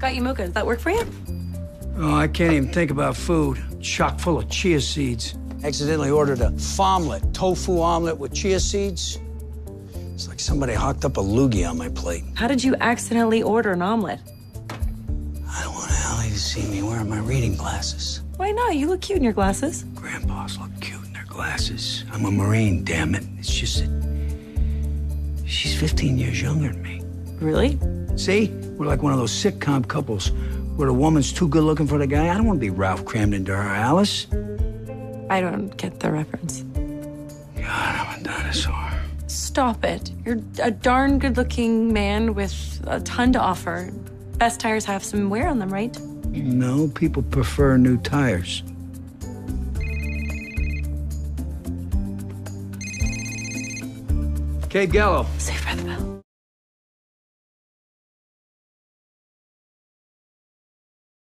Got you mocha. Does that work for you? Oh, I can't even think about food. Chock full of chia seeds. Accidentally ordered a farmlet, tofu omelet with chia seeds. It's like somebody hocked up a loogie on my plate. How did you accidentally order an omelet? I don't want Allie to see me wearing my reading glasses. Why not? You look cute in your glasses. Grandpas look cute in their glasses. I'm a Marine, damn it. It's just that she's 15 years younger than me. Really? See? We're like one of those sitcom couples where the woman's too good looking for the guy. I don't want to be Ralph Kramden to her Alice. I don't get the reference. God, I'm a dinosaur. Stop it. You're a darn good looking man with a ton to offer. Best tires have some wear on them, right? No, people prefer new tires. Cabe Gallo. Saved by the bell.